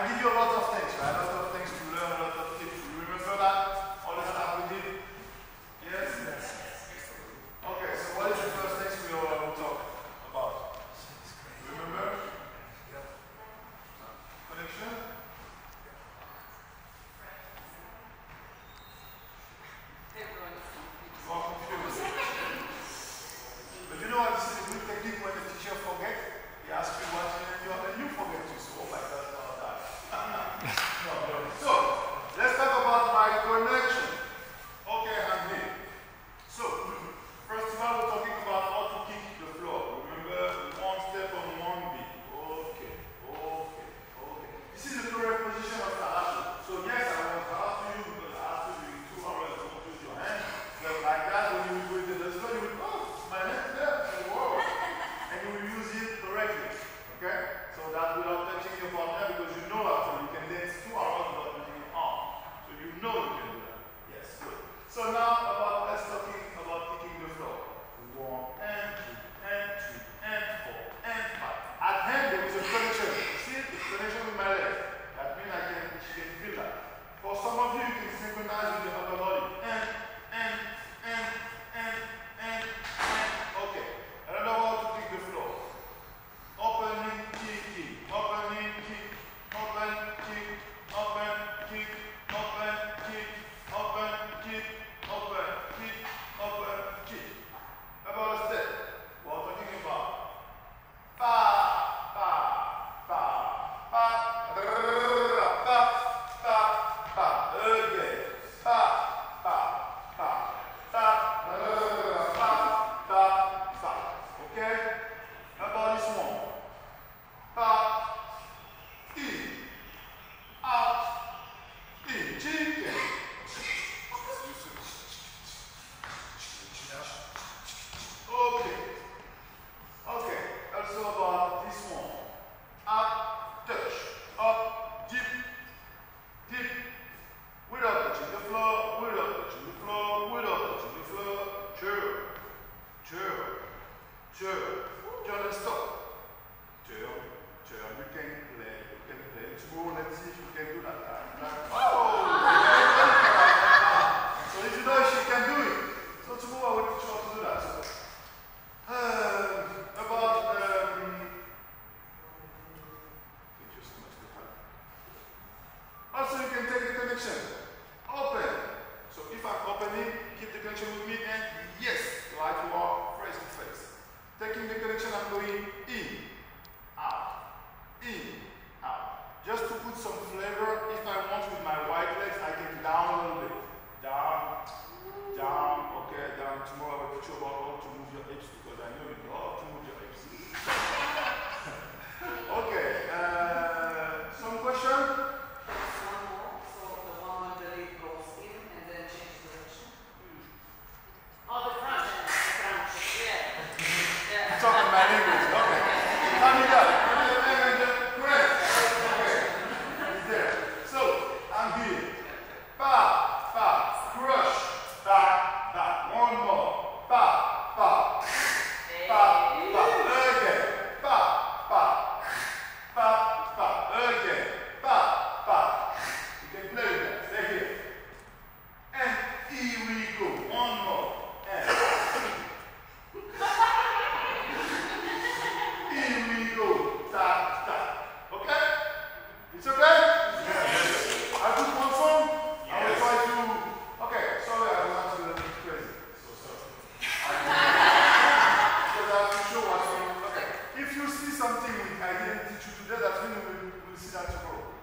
I give you a lot of correctly. Okay? So that without touching your partner because you know after you can dance two hours without touching your arm. So you know you can connection with me and yes, like you are face to face. Taking the connection and going in, out, in, out. Just to put some flavor, if I want with my white legs, I can down a little bit. Down, down, okay, down. Tomorrow I will teach you about how to move your hips talking my English. Okay. Calm it. thing I didn't teach you today that we will, will see that tomorrow.